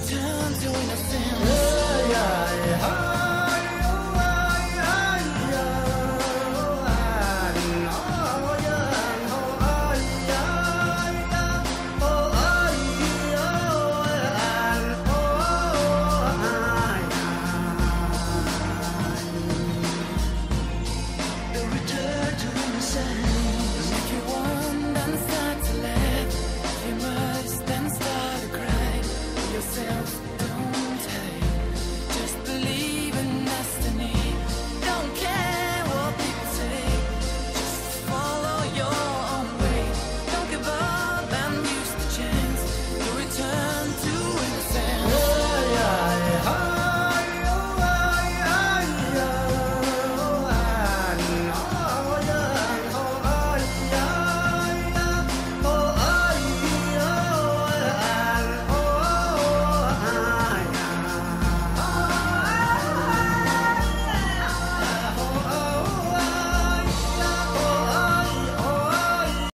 return to innocence. Yeah, yeah, yeah. ourselves